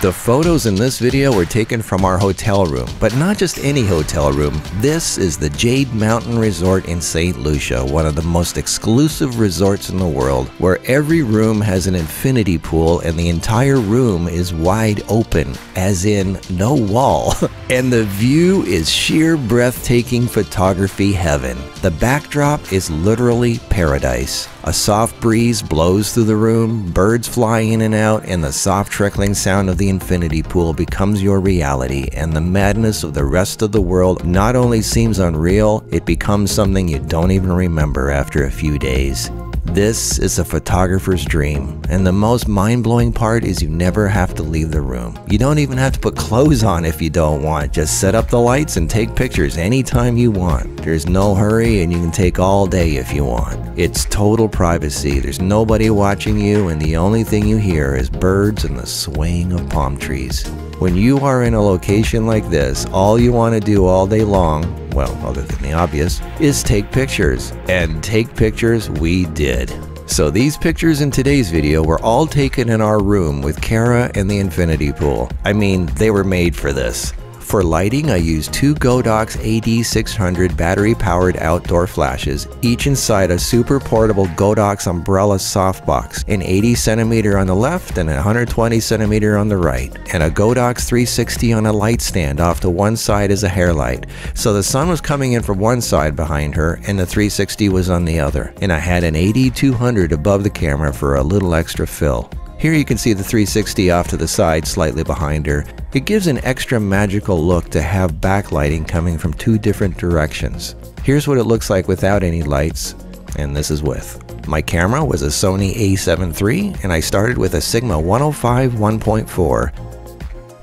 The photos in this video were taken from our hotel room, but not just any hotel room. This is the Jade Mountain Resort in St. Lucia, one of the most exclusive resorts in the world, where every room has an infinity pool and the entire room is wide open, as in no wall. and the view is sheer breathtaking photography heaven. The backdrop is literally paradise. A soft breeze blows through the room, birds fly in and out, and the soft trickling sound of the infinity pool becomes your reality, and the madness of the rest of the world not only seems unreal, it becomes something you don't even remember after a few days. This is a photographer's dream, and the most mind blowing part is you never have to leave the room. You don't even have to put clothes on if you don't want. Just set up the lights and take pictures anytime you want. There's no hurry, and you can take all day if you want. It's total privacy, there's nobody watching you, and the only thing you hear is birds and the swaying of palm trees. When you are in a location like this, all you want to do all day long, well, other than the obvious, is take pictures. And take pictures we did. So these pictures in today's video were all taken in our room with Cara and the infinity pool. I mean, they were made for this. For lighting, I used two Godox AD600 battery-powered outdoor flashes, each inside a super portable Godox umbrella softbox, an 80 centimeter on the left and a 120 centimeter on the right, and a Godox 360 on a light stand off to one side as a hair light. So the sun was coming in from one side behind her, and the 360 was on the other. And I had an AD200 above the camera for a little extra fill. Here you can see the 360 off to the side slightly behind her. It gives an extra magical look to have backlighting coming from two different directions. Here's what it looks like without any lights, and this is with. My camera was a Sony a7 III, and I started with a Sigma 105 1.4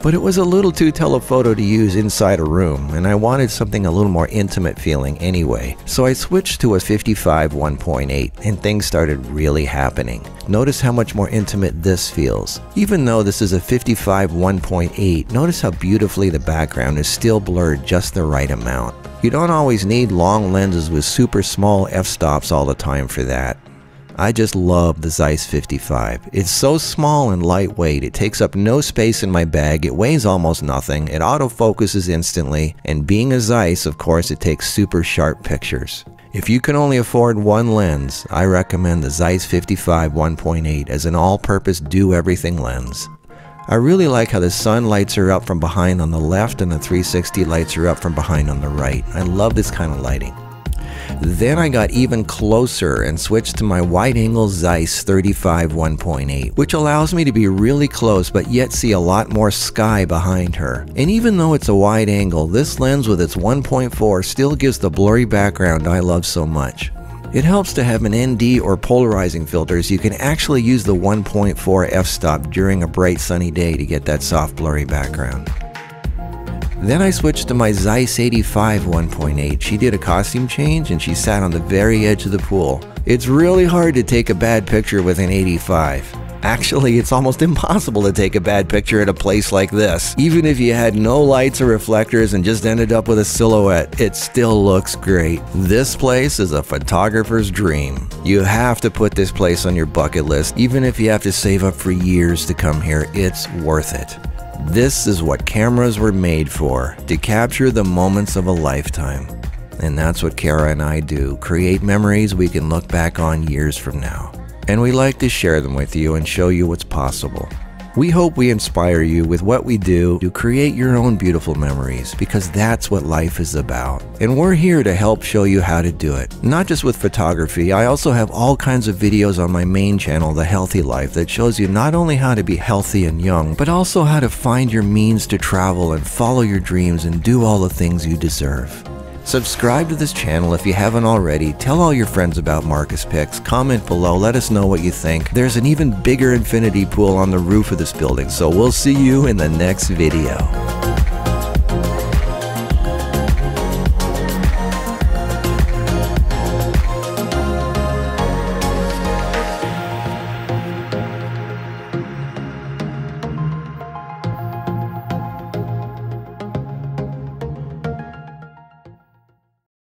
but it was a little too telephoto to use inside a room, and I wanted something a little more intimate feeling anyway. So I switched to a 55 1.8, and things started really happening. Notice how much more intimate this feels. Even though this is a 55 1.8, notice how beautifully the background is still blurred just the right amount. You don't always need long lenses with super small f-stops all the time for that. I just love the Zeiss 55. It's so small and lightweight, it takes up no space in my bag, it weighs almost nothing, it autofocuses instantly, and being a Zeiss, of course, it takes super sharp pictures. If you can only afford one lens, I recommend the Zeiss 55 1.8 as an all-purpose do-everything lens. I really like how the sun lights her up from behind on the left and the 360 lights her up from behind on the right. I love this kind of lighting. Then I got even closer and switched to my wide angle Zeiss 35 1.8, which allows me to be really close but yet see a lot more sky behind her. And even though it's a wide angle, this lens with its 1.4 still gives the blurry background I love so much. It helps to have an ND or polarizing filter so you can actually use the 1.4 f-stop during a bright sunny day to get that soft blurry background. Then I switched to my Zeiss 85 1.8. She did a costume change and she sat on the very edge of the pool. It's really hard to take a bad picture with an 85. Actually, it's almost impossible to take a bad picture at a place like this. Even if you had no lights or reflectors and just ended up with a silhouette, it still looks great. This place is a photographer's dream. You have to put this place on your bucket list, even if you have to save up for years to come here, it's worth it. This is what cameras were made for, to capture the moments of a lifetime. And that's what Cara and I do, create memories we can look back on years from now. And we like to share them with you and show you what's possible. We hope we inspire you with what we do to create your own beautiful memories because that's what life is about. And we're here to help show you how to do it. Not just with photography, I also have all kinds of videos on my main channel, The Healthy Life, that shows you not only how to be healthy and young, but also how to find your means to travel and follow your dreams and do all the things you deserve. Subscribe to this channel if you haven't already. Tell all your friends about MarkusPix. Comment below. Let us know what you think. There's an even bigger infinity pool on the roof of this building, so we'll see you in the next video.